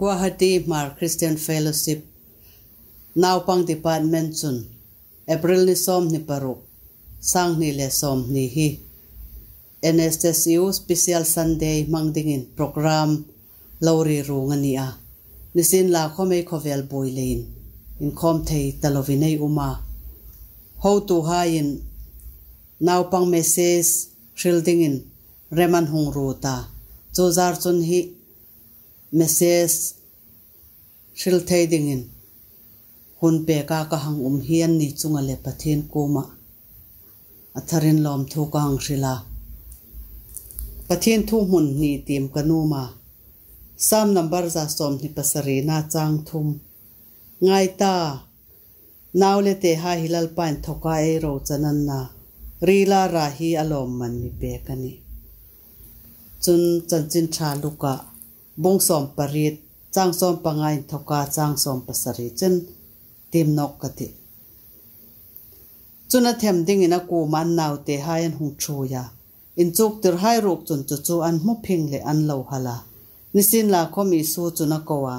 Guwahati Mar Christian Fellowship Naupang Department Chun April ni som ni paruk sang ni le ni hi NSSU Special Sunday mangdingin program lawri rungan nisin la ko may kovel boilin in kom te talovinay uma ho tu hayin message meses in reman hung ruta chozar chun hi m e s s ส g e ชิลเทดิ่งินคนเปียกากะหังอุ้มเฮียนนี่จุงอะไรประเทศกูมาอัธรินลอมทุกังสิลาประเทศทุ่มหุ่นนี่เตรียมกันโนมาซ้ำนำบาร์ซาสมที่ปัสรีน่าจังทุ่มไงตานาเลเตหาฮิลล์ปันทุกาเอโรจันนนารีลาราฮีอารมณ์มันมีเปียกันนี่จนจันจินชาลูกะบงสอมปริตจ้างสอมปังไงทกาจ้างสอมปสริจนเต็มนกกติจุนเทมดิ่งนะกูมันนาวเตหายันหงชูยาอินจุกติรไห้รูกจนจุจูอันมุพิงเลอันเลวฮลานิสินลาคมีสูจุนกวา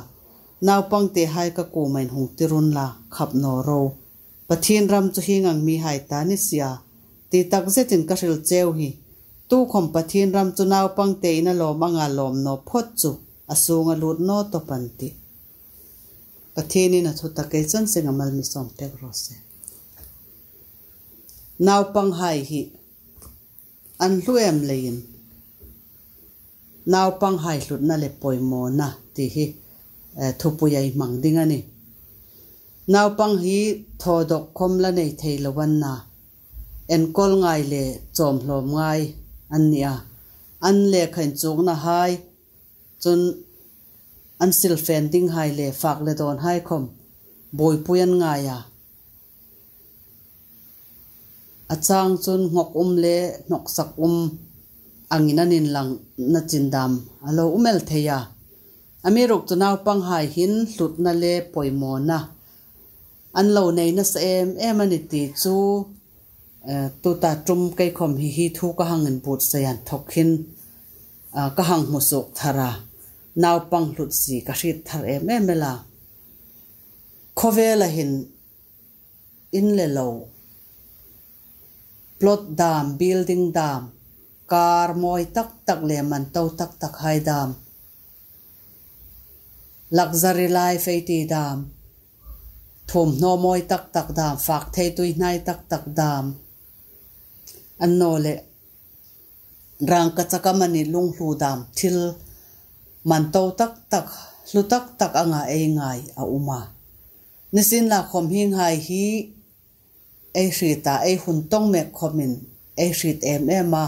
นาวปังเตหายกกูมันหงติรุนลาขับนอโรปะทีนรำจุฮิงังมีหายตานิสยาตีตักเซตินกระริลเจวฮีตู้ขมปะทีนรำจุนาวปังเตนลอมังอาลอมนอพดจุอสูงอรุณโนตปันติประเทศนี้นะทุตะเกจันเซงมัลมิสอมเตกรสเนาปังไฮฮิอันรวยมเลยินนาปังไฮสุดนั่นเลยปอยโมนะที่ฮิทุปุยัยมังดิงันนาปังฮิทอดกคมละในเทลวันนาเอ็นกอลไงเลยจอมหลอมไงอันเนียอันเลขันจงนะไฮจนอันสิลแฟนดิ้งไฮเล่ฝากเลดอนไฮคอมบอยปุยันงายอาจา์จนหกอุ้มเล่นกสักอุ้มอังอินันินหลังนัดจินดำอาโลอุเมลเทียอามรุกจะนาวปังหฮหินสุดนั่นเลปอยมอนะอันเหล่าในนัสเอมเอมันิติจูตุตาจุ่มไกคอมฮิฮิทูก็หังเงินปวดสยันทกินก็หังมุสุกทารานาวปังหลุดสีกระชิดทะรเอมเเมลาคเวลหินอินเลโลปลดดามบิลดิ้งดามคา์มอยตักตักเลมันเต้าตักตักไฮดามลักซ์รีไลฟ์ไอตีดามทุ่มโนมอยตักตักดามฝากเทตุยนายตักตักดามอันโนเลร่างกัจจกมันลุงหูดามทิลมันโตตักตักลุตักตักอ่างเองไงอาอุมานิสินลาคมหิงไฮฮีไอชิตาไอหุ่นต้องเมกคอมินไอิตเอ็มเอมมา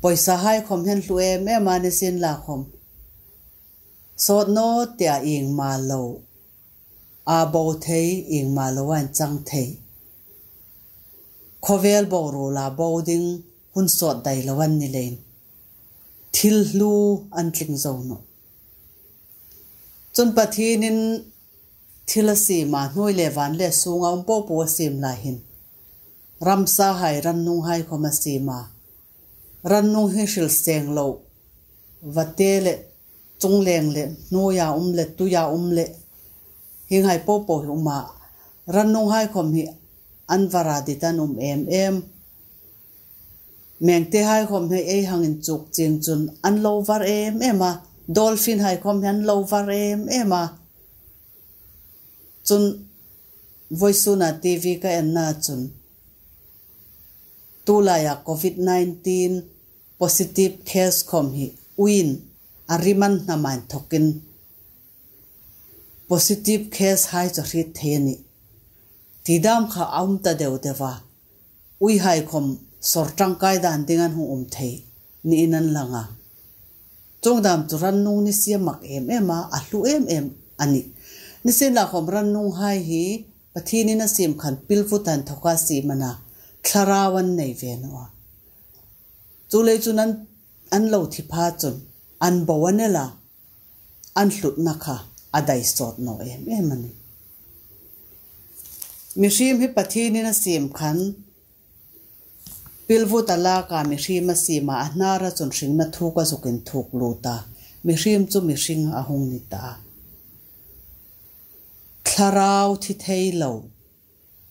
ปอยสหายคมเห็นลุเอ็มเอมมานิสินลาคมสดโนเตียเองมาโลอาโบเทยเองมาโลวันจังเทยคเวลบอรูลาโบดิงหุ่นสดได้ละวันนี่เลยทิลลูอันริงโหนจนปัจจุบันทิลสีมาหน่วยเลวันเลสูงเอาปอปัวสีมลาหินรำมซาไฮรันนุงไฮคอมสีมารันนุงเิชิลเซงโลวัดเตเลจงเลงเลนวยาอุมเลตุยาอุมเลหิงไฮปอปัวอมารันนุงไฮคอมีิอันวราดิตันอุมเอ็มเอ็มเมงเตให้คมให้เอหังนจุกจริงจุนอันโลวาร์เอมเอมาดอลฟินให้คมหันโลวาร์เอมเอมาจุนวอยสุนาทีวีก็เอ็นนาจุนตุลายาโควิด19 positive case คมฮีวินอาริมันนามันทกิน positive case ให้จะรีเทนิที่ดามข้าอุ้มตาเดียวเดว่าอุยให้คมสอดจังไก่ดันดิ่งันหูอมเทนี่นั่นล่ะงาจงดามตุรันนุ่งนิเสียมักเอ็มเอ็มอาอัลลูเอ็มเอ็มอันนี้นิเสียหลักของรันนุงให้ฮีประเทนี้นั้นเสียมขันปิลฟุตันทกัสสีมันะคลาราวันในเวียนวะจูเลจูนั้นอันเลวทิพาจนอันบวนเนล่ะอันสุดนะคะอาได้สอดนอเอ็มเอ็มอันนี้มีชีมให้ประเทนี้นั้นเสียมขันปิลวูตลากามิชิมาสีมาหนาระจนชิงนัทูกะสุกินทูกลูตามิชิมจุมิชิงอาหงนิตาคลาราวทิเทโล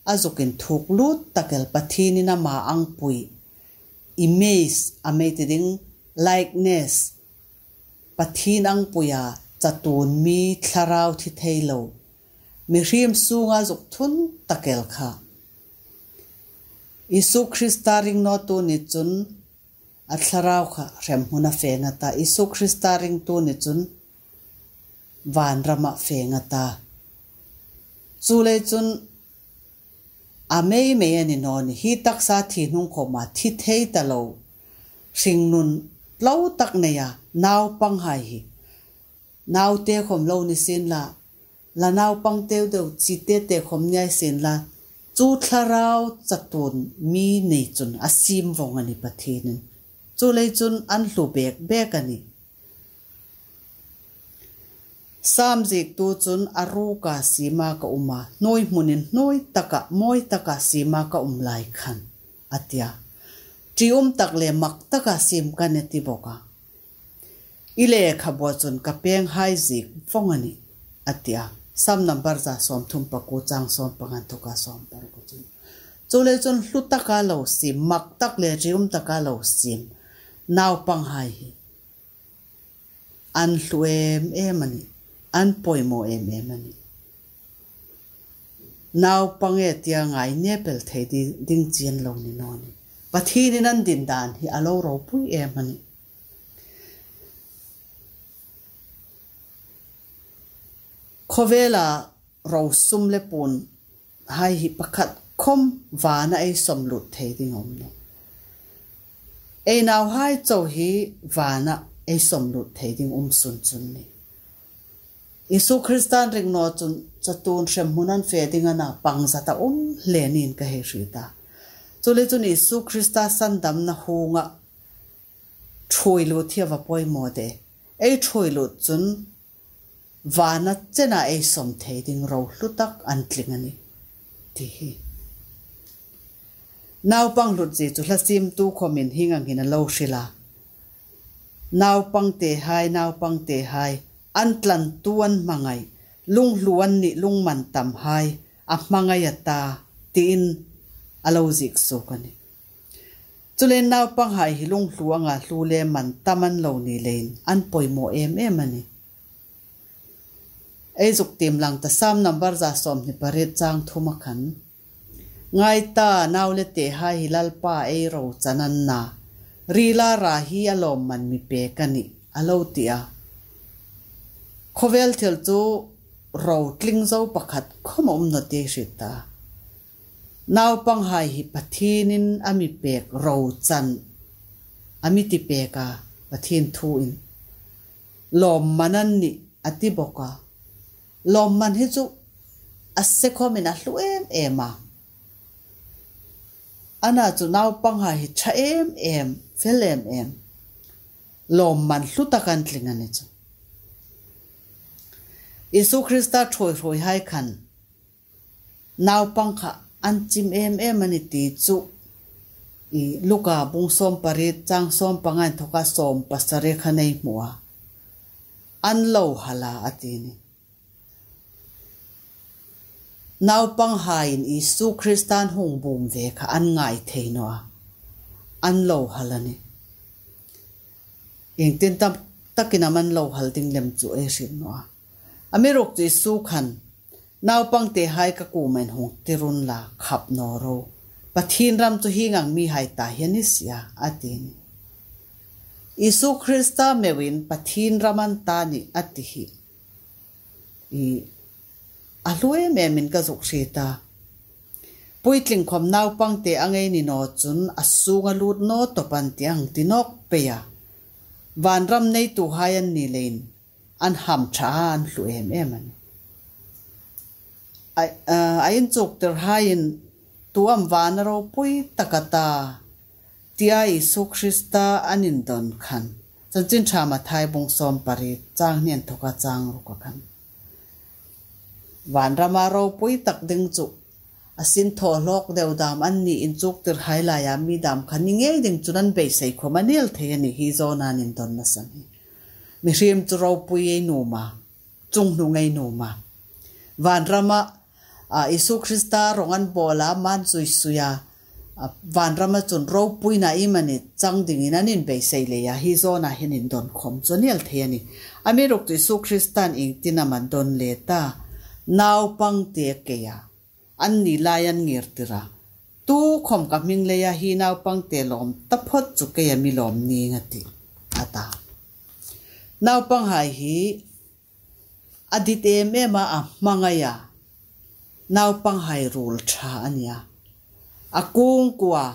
อาสุกินทูกลูตะเกลปทินินามาอังปุยอิเมสอเมติดิงไลค์เนสปทินังปุยาจตุนมีคลาราวทิเทโลมิชิมสูงอาสุกทุนตะเกลค่ะ isu krista ring no tu ni chun at thlarau kha rem huna fe nga ta isu krista ring tu ni chun van rama fe nga ta chu chun a mei mei ani no ni hi tak sa thi nung ko ma thi thei ta lo sing nun lâu tắc này à nào băng hài hi nào te khom lâu ni xin là là nào băng tiêu đều chỉ te te khom nhai xin là จูทลาราวจัดตุนมีในจุนอาซิมวงอันนี้ประเทศนึงจูเลยจุนอันลูเบกเบกันนี่สามสิบตัวจุนอารูกาสีมากอุมาน้อยมุนินน้อยตะกะมอยตะกะสีมากอุมลายขันอัตยาจีอุมตักเลมักตะกะสีมกันเนติบอกะอิเลขบวจุนกับเพียงไฮสิกฟงอันนี้อัตยา sam number za som thum pa ko chang pa ngan thoka som par ko chin chu le chon hlu ka lo si mak tak le rium ka lo si naw hai hi an hluem e mani an poi mo em em mani naw pang e tia pel thei di ding chin lo ni non pathi ni nan din dan hi alo ro pui e mani คเวลาเราซุ่มเล็ปูนให้หิปขัดคมวานไอ้สมรุดเทดิงอมเนไอ้นาให้เจ้าหิวานะไอ้สมรุดเทดิงอมสุนจุนนี่ยอิสุคริสตันเริงนอจุนจะตูนเชมุนันเฟติงอันะปังซาตาอมเลนินก็เฮชิตาจุเลจุนอิสุคริสตาสันดัมนะฮงะช่วยลุเทียวปอยโมเดไอ้ช่วยลุจุน và nó vana chena ei som thei ding ro hlutak an tling ani ti hi bằng pang gì ji chu hlasim tu khoa mình khomin hingang lâu xí shila nào bằng thế hai nào bằng thế hai an tuân mang ai lung luân ni lung mặn tam hai à mang ai à ta tin alo à zik so kani chulen nào bằng hai hi lung luanga à lu le man lâu lo lên lein an poimo em em ani ไอ้สุกเต็มหลังแต่ซ้ำนับบาร์จาสมน่ปริจางทุมขันไงตาน่าวเลเตหาฮิลลป้าไอ้โรจันันนารีลาราฮีอารมมันมีเปกันนี่อารมณ์เตียขเวลเทลจูเราตลิงเจ้าประคัดขมอมนตีสิตานาวปังหายหิปทีนินอามิเปกเราจันอามิติเปกาปทีนทูอินลมมันนี่อติบกา lom man hi chu a se khom in a hluem em a ana chu nau pang ha hi cha em em fel em em lom man hlu ta kan tling ani chu isu khrista thoi thoi hai khan nau pang kha an chim em em ani ti chu i luka bung som pare chang som pangai thoka som pasare khanei muwa an lo hala atini naupang hain isu kristan hung bum veka an ngai theinoa an lo halani eng tin tam takin aman lo hal ding lem chu e shin noa ami rok chu isu khan naupang te hai ka ku men hung tirun la khap no ro pathin ram chu hi ngang mi hai ta hian isia atin isu krista mewin pathin raman tani atihi i a hlue me min ka zuk shi ta puitling khom nau pang te angai ni no chun asunga lut no to pan ti ang tinok pe ya van ram nei tu hayan ni lein an ham chan hlu em em an ai ayin chok ter hayin tuam van ro pui takata tia isu krista anin don khan chanchin thama thai bong som pari chang nian thoka chang ru ka khan วันรามาเราปุยตักดึงจุกอสินทอลกเดวดามอันนี้อินจุกติรไฮลายามีดามคันยิเงเงดึงจุนันเบสัยขมันเนลเทียนิฮิโซนานินตอนนั่นสงมิเรียมจุเราปุยโนมาจุงนุงไโนมาวันรามาอิสุคริสตารงอันบอลามันซุยสุยาวันรามาจุนเราปุยนาอิมันนี่จังดึ่งนันินเบสัยเลยาฮิโซนาเฮนอินตอนคมจุนเนลเทียนิอเมริกตุอิสุคริสตันอิงตินามันตอนเลต้า nau pang te ke ya an ni lion ngir tira tu khom ka ming le ya hi nau pang te lom ta phot chu ke ya mi lom ni nga ti ata nau pang hai hi adite me ma a manga ya nau pang hai rul tha ania akung kwa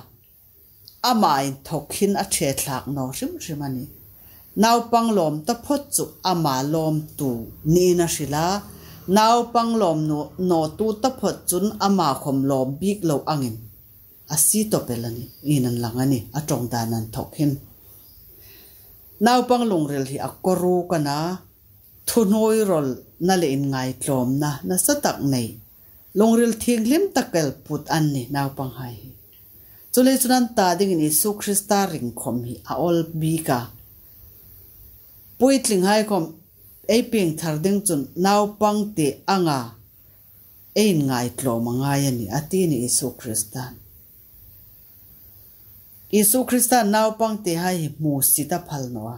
lom ta ama lom tu ni นาปังลมโนโนตูตะพดจุนอามาคมลมบิกเลาอังินอาศีตเปลันอีนั่นหลังันนี้อาจงดานันทกหินนาปังลงเรลที่อักกรูกันนะทุนอยรอลนั่นเลยงไงลอมนะนั่นสตักในลงเรลทิ้งลิมตะเกลปุดอันนี่นาปังไฮจุเลยจุนันตาดิ่งน่สุคริสตาริงคมฮีอาอลบีกาปุยทิ้งไฮคมไอเปียงทาร์ดิงจุนนาวปังเตอ่างาเอ็นไงตลอมังไงนี่อาทินี่อิสุคริสตันอิสุคริสตันนาวปังเตให้มูสิตาพัลนัว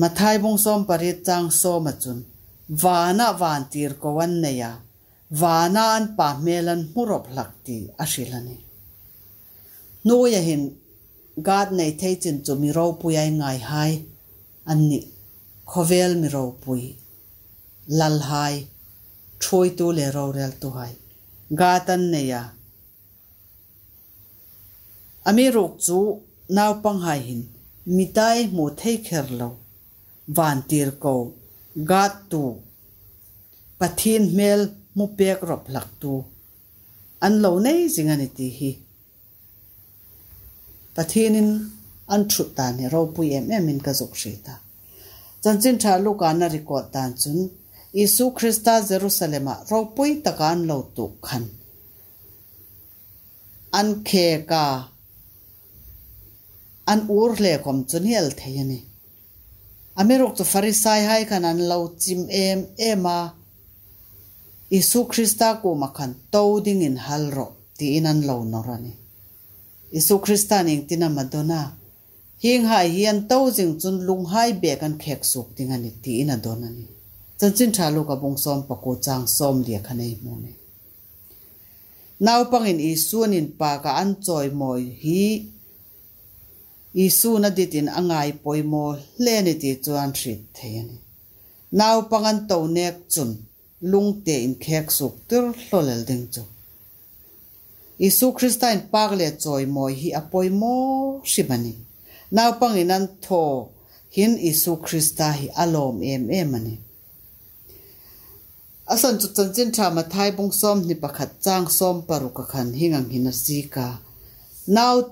มาทายบงส้มปริจังโซมาจุนวานาวานตีรกวันเนียวานาอันป่าเมลันมุรบหลักตีอาชิลันนี่นูยเห็นกาดในเทจินจุมีรรบปุยไงหา anni khovel mi ro pui lal hai throi tu le ro rel tu hai ga tan ne ya ami rok chu nau pang hai hin mitai mo thei kher lo van tir ko ga tu pathin mel mu pek rop lak tu an lo nei zingani ti hi pathin in an chut ta ne ro pu ye me min ka zok shi ta zan zin cha lu ka na ri ko tan chun थेयनि अमेरोक तो फरिसाई हाय pu i ta एम lo tu khan an khe ka an ur le kom chun hel the ye ni amerok to farisai ti lo isu หิงหายเฮียนเต้าจึงจนลุงหายเบกันแขกสุกติ้งันิตีนั่นโดนนี่จนจินชาลูกับบงซอมปะโกจางซอมเดียคันไอ้โมเนี่ยน่าวปังอินอิสุนินปากะอันจอยมอยฮีอิสุนัดดิตินอ่างไอ้ปอยมอยเลนิตีจวนชิดเทียนนี่่นาวปังอันเต้าเนี่ยจุนลุงเตียนแขกสุกตื้อโซเลดิงจุอิสุคริสต์ไิน์ปากเลจอยมอยฮีอ่ะปอยมอยสิบันนี่ Nau panginan an tho hin isu krista hi alom em em ani asan tu chan chin tha ma thai bong som ni pakhat chang som paru ka khan hingang hina si ka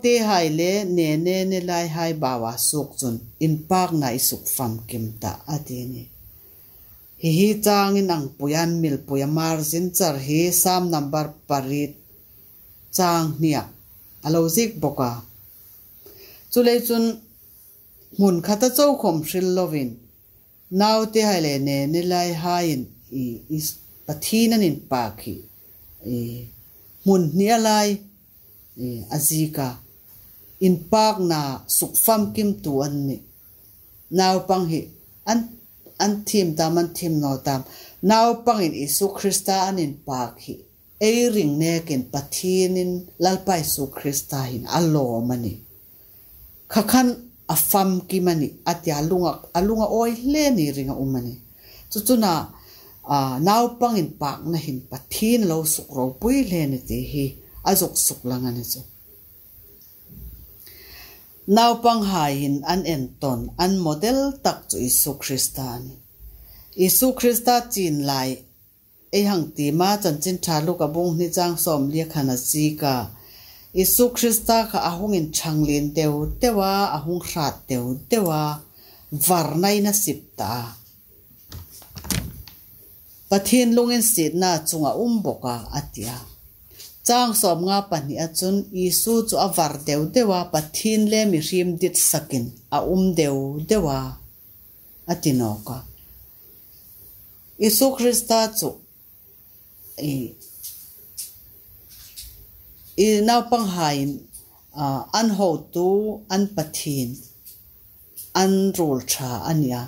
te hai le ne ne ne lai hai bawa suk chun in pak na isuk fam kim ta atini hi hi changin ang puyan mil puyamar zin char hi sam number parit chang niak alo zik boka จุเลจุนมุนขัตเจ้าคมชิลลวินน่าวเทไฮเลเนนลายหายอีอิสปทีนันอินปากีมุนเนียลายอีอาจิกาอินปากนาสุขฟัมกิมตัวนี่น่าวปังหิอันอันทีมตามันทีมนอตามน่าวปังอินอิสุคริสตาอันินปากีเอริงเนกินปทีนินลลไปสุคริสตาหินอโลมันนี่ kakhan afam kimani ati alunga alunga oi le ni ringa umani tutuna a pangin pak na hin pathin lo suk ro pui le ni ti hi azok suk langani chu pang hain an enton an model tak chu isu kristani isu krista chin lai ehang ti ma chan chin thalu lu ka bung ni chang som lia khana chi ka อิสุคริสต์ข้าหงินชังลินเตวเดวาหงราเตวเดวาวารนัยนสิบตาประเทศลงเงินสิทธน่าจงอาอุ้มบกาอัติยาจ้างสมงาปนิอจุนอิสุจวารเตวเดวาประเทศเลมิริมดิตสกินอาอุ้มเตวเดวาอตินอกาอิสุคริสต์จุอี Ah, i nau pang hain uh, an ho tu an pathin an rul tha ania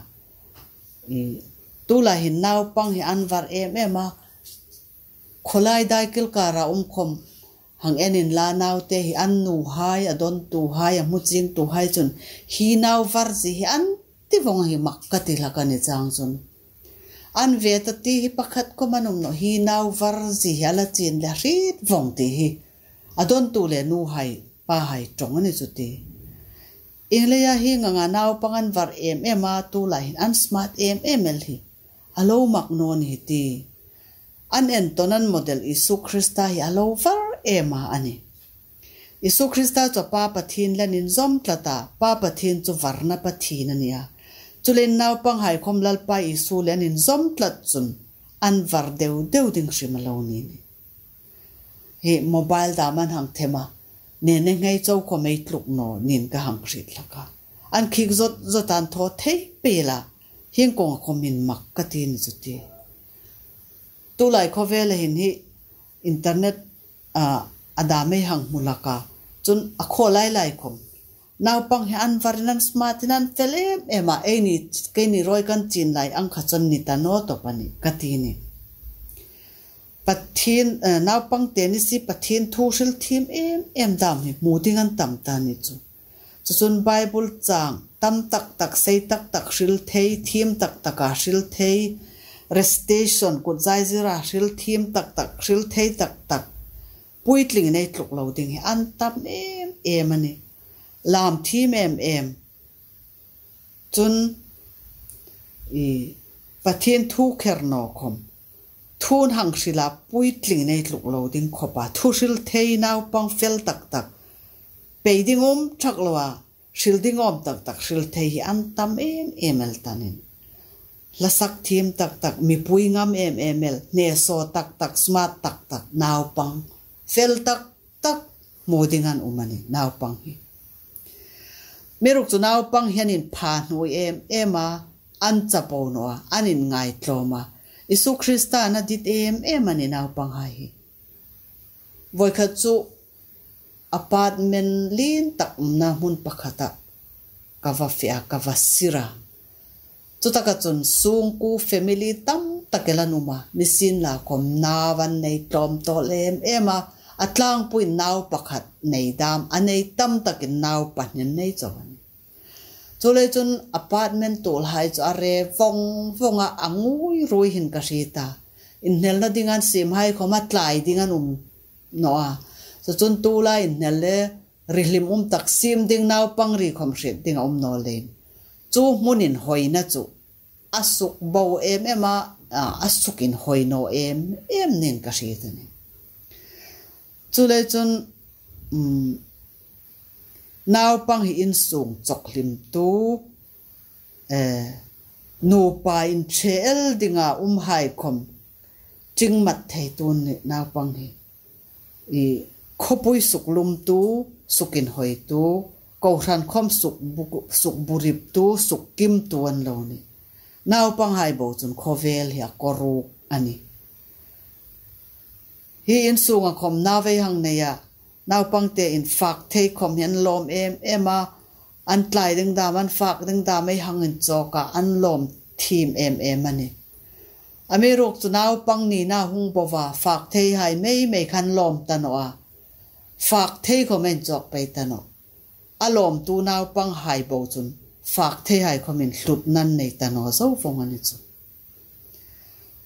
i tu la hin nau pang hi an var em em a kholai dai kil kara um khom hang enin la nau te hi an nu hai adon tu hai a muching tu hai chun hi nau var ji hi an ti vong hi mak ka ti la ka ni chang chun an ve ta ti hi pakhat ko manum no hi nau var ji hi ala chin la rit vong ti hi adon tu le nu hai pa hai chong ne chu ti engle ya hi nga nga naw pangan var em em ma tu la hin an smart em em el hi alo mak no ni ti an en tonan model isu krista hi alo var em ani isu krista cho pa pa thin len in pa pa thin chu varna pa ya chu len naw hai khom isu len in zom tlat an var deu deu ding shimalo ni ฮโมบายดามันหังเทมาเนี่ยนง่ไงเจ้าคนไม่ถลกเนาะนินก็หังคิดละกันอันคิดจดจดันทอเทียเปล่ะเฮงกงคนมิมักกะตินสุดทีตัวไลค์เขเวลาเห็นฮีอินเทอร์เน็ตอ่าอาดามีหังมูลกันจนอโคไลไลค์คมนาปังเฮอันฟารินั้นสมาร์ทนั้นเฟลเอมาเอ็นี่เกณี่รอยกันจีนไลอังขจนนิตาโนตปนิกะตินี pathin eh, naupang tenisi pathin thosel thim em em dam hi mudingan tam tani chu chun bible chang tam tak tak sei tak tak ril thei thim tak taka ril thei restation ko zai zira ril thim tak tak ril thei tak tak puitling nei tluk loading hi an tam em em ani lam thim em em chun i pathin thu kher no khom ทุนหังสิลาปุยตลิงในหลุกโลดิงขบะทุสิลเทยนาวปังเฟลตักตักเปดิงอมชักลวะิลดิงอมตักตักสิลเทยิอันตามเอ็มเอ็มเอลตันินละสักทีมตักตักมีปุยงามเอ็มเอ็มเอลเนสโซตักตักสมาตักตักนาวปังเฟลตักตักโมดิงันอุมานินาวปังฮิมีรุกจุนาวปังเฮนินพานุเอ็มเอ็มาอันจับเอนัวอันนินไงัวมา Isu Krista na dit em em aninaw panghahi. Voi khatsu apartment lin tak na mun pakhata kawa fia kawa sira. Tutakatsun sungku family tam takelanuma misin la kom nawan nei tom tol em ema atlang pui naw pakhat nei dam anei tam takin naw panin nei chawan. จูเลจุนอพาร์ตเมนต์ตัวหายจ้าเร่ฟงฟงอ่ะอังุยรวยหินกระชีตาอินเนลนดิ้งันเสียมให้เขามาตายดิ้งันอุ่มนาะสจุนตัวไลน์เนลเื่ริลิมอุ่มตักซิมดิ้งน่าวปังรีคอมเสียดิ้งอุ่มนโนเลยจู่มุนินหอยนะจู่อาสุกเบาเอ็มเอมาอาสุกินหอยนโนเอ็มเอ็มนินกระชีตเนี่ยจูเลจุนอืนาวปังหิอินสูงจกลิมตูเอนูปาอินเชลดิงาอุมไฮคมจึงมัดไทยตูนนาวปังหิอีขบุยสุกลุมตูสุกินหอยตูกอทันคอมสุกบุสุกบุริบตูสุกกิมตวนเหล่านี้นาวปังไฮบอกจนโคเวลเฮียกรูอันนี้ฮีอินสูงอคมนาวเวหังเนียนาปังเตอินฝากเทคอมเห็นลมเอมเอมาอันไกลดึงดามันฝากดึงดาไม่หังเงินจอกะอันลมทีมเอมเอมันนี่อเมรุกจะนาปังนี่นาหุงบว่าฝากเทใหายไม่ไม่คันลมตันวะฝากเทคอมเห็นจอกไปตันวะอารมตูนาปังหายบ่จุนฝากเทใหายคอมเห็นสุดนั่นในตันวะเจ้าฟงอันนี้จุน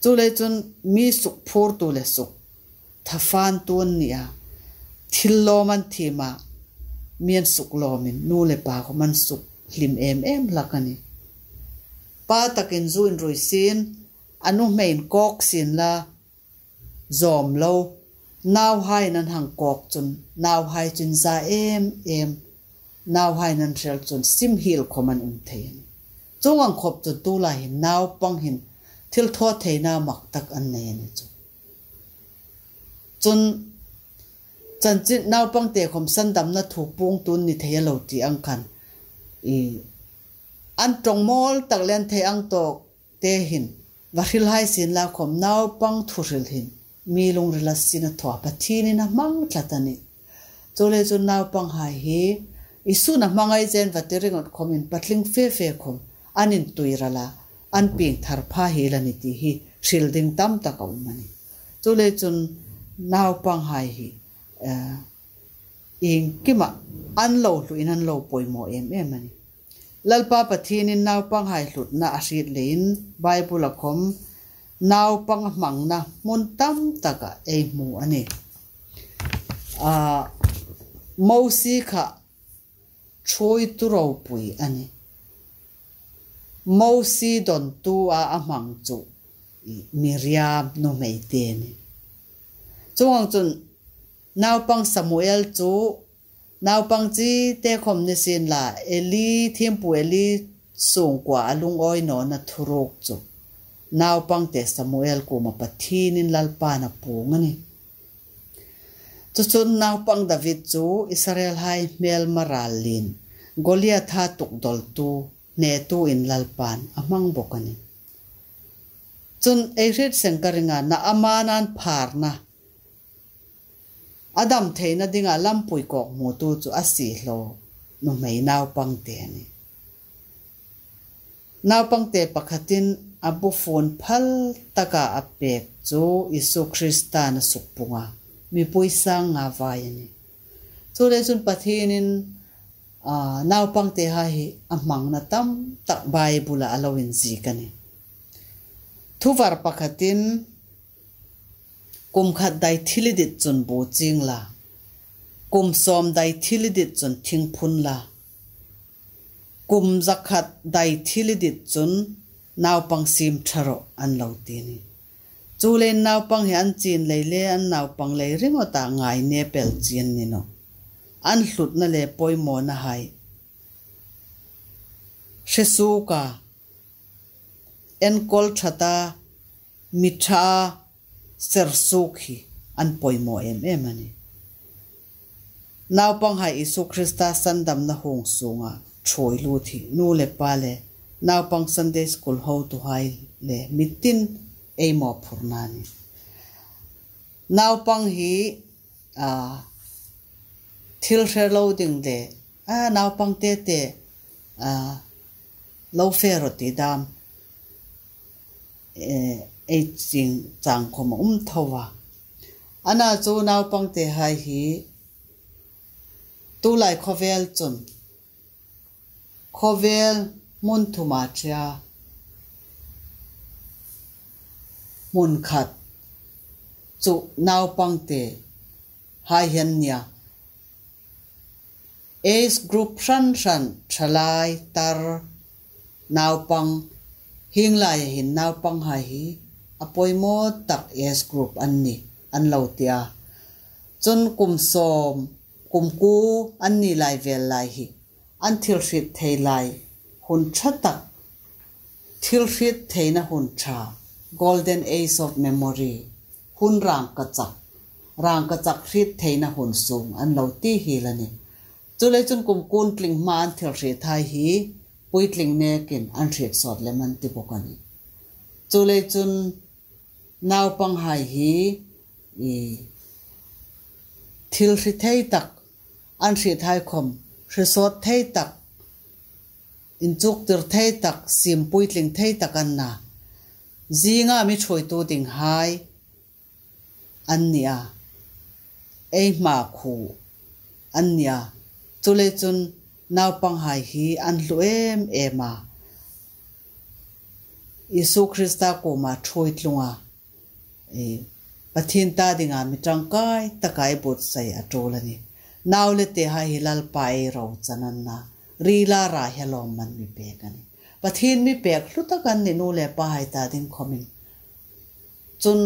จุเลจุนมีสุขพอตัวเลสุขท้ฟานตัวนี้อ่ะทิลโลมันทีมาเมียนสุกโลมินนูเลยปาของมันสุกลิมเอมเอมลักันนี่ป้าตะกินซูนรุยซินอันุเมนกอกซินละจอมโลนาวไฮนันหังกอกจนนาวไฮจนซาเอมเอมนาวไฮนันเชลจนซิมฮิลคมันอุนเทนจงอังขบจนตูลาหินนาวปังหินทิลทอเทนามักตักอันเนนจจนจันจิตนาวปังเตะคมสันดำนัถูกปวงตุนนิเทียโลจีอังคันอีอันตรงมอลตักเลียนเทียงตกเตหินวัชิลไยสินลาคมนาวปังทุริลหิน มีลงริลสินถวปทีนินะมังตละตานิจุเลจุนนาวปังหายีอิสุนะมังไอเจนวัติริงอดคมินปัตลิงเฟเฟคมอันนินตุยระลาอันปิงทารพาเฮลันิติฮีชิลดิงตัมตะกอมมันิจุเลจุนนาวปังหายี à cái mà ăn lo rồi in an lo poi mo em này, ani lalpa pathin in nau pang hai lut na asit lein bible akom nau pang mang na mun tam taka e mu ani a ờ, mo si kha choi tu ro pui ani mo si don tu a a chu miriam no mei te ni chuang chun นาวปังสมุเอลจูนาวปังจีเตคอมนิสินละเอลีทีมปูเอลีส่งกว่าลุงอ้อยนอนัทุรกจูนาวปังเตสมุเอลกูมาปะทีนินลลปานะปูงนี่จุดนาวปังดาวิดจูอิสราเอลไฮเมลมาราลินโกลิอาธาตุกดอลตูเนตูอินลลปานอามังบกนี่จนเอริดเซงการิงานนะอามานันพาร์นะ adam theina dinga lampui kok mu tu chu asi hlo nu mei te ni naw pang te pakhatin abu phone phal taka apek chu isu krista na sukpunga mi puisa nga vayani ni. le chun pathinin uh, naw pang te hahi hi amang na tam tak bible alawin zikani thuwar pakhatin กุมขัดได้ทิลิดิดจนโบจิงละกุมซอมได้ทิลิดิดจนทิ้งพุนละกุมจักขัดได้ทิลิดิดจนนาวปังซิมทรออันเลาตีนีจูเลนนาวปังเหยนจีนเลยเล่อันนาวปังเลยริ่องต่างไงเนเปิลจีนนี่เนาะอันสุดนั่นเลยปอยมอนะไฮเชสูกาเอ็นกอลชะตามิชา ser suk hi an poimo em em ani naupang hai isu krista sandam na hung sunga troi lu thi nu le pa le naupang sunday school ho tu hai le mitin eimo phurnani naupang hi a thil thre lo ding de a naupang te te a lo fe ro ti dam eh ai ching chang khom um anh ana chu nào bằng thế hai hi tu lai khovel chun khovel mun thuma cha mun khat chu nào bằng thế hai hian nia Ace group sẵn shan shan chalai tar naupang lại hình nào bằng hai hi appoimo tak S group an ni an lo tia chon kum som kum ku an ni lai vel lai hi an thil shit thei lai hun tha tak thil shit thei na hun tha golden ace of memory hun rang ka chak rang ka chak shit thei na hun sum an lo ti hi la ni chu le chun kum kun tling ma an thil shit thai hi puitling ne kin an shit sot le man ti pokani chu le chun nau bằng hai hi i thil ri thei tak an ri thai khom ri sot thei tak in chuk tir thei tak sim pui tling thei tak an na zinga mi chhoi tu ding hai an nia ei ma khu an nia chule chun nau bằng hai hi an lu em ema Isu Krista ko ma chhoi tlunga เอประเทศตาดิงามิจังกายตะกายบทใส่อจูลนี่น่าวเลตหาฮิลาลไปเราจันนนารีลาราฮิลอมมันมีเปกันประเทศมีเปกรุตะกันเนโนเลปายตาดิงคอมินจน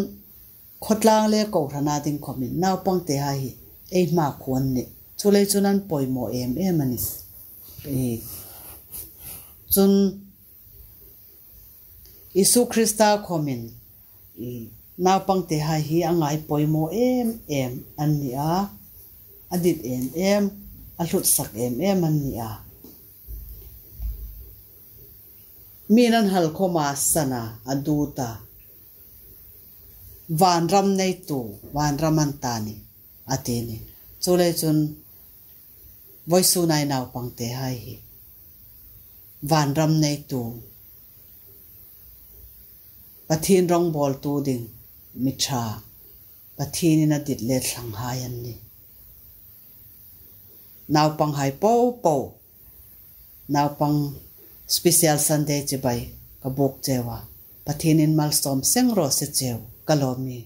ขดลางเลกอกรนาดิงคอมินน่าวปังเตหาฮิเอมาควรเนชุเลชุนันปอยโมเอมเอมันิอจนอิสุคริสตาคอมินอีนาปังเทหายฮีอ่างไปโมเอ็มเอ็มอันนี้อ่ดีตเอ็มเอ็มอัุดสักเอ็มเอ็มอันนี้อะมีนันฮัลโคมาสนาอดูตาวานรัมในตูวานรัมันตานีอาทิีนี้ช่วยจุนวอยสูนัยนาวปังเทหายฮีวานรัมในตูปรทินร้องบอลตูดิงงมิชาปทีนี่นติดเลสังหายันนี่นาวปังหายโปูโปูนาวปังสเปเชียลซันเดย์จะไปกรบุกเจวะปทีนินมัลสอมเซงโรสเจวกะลอมี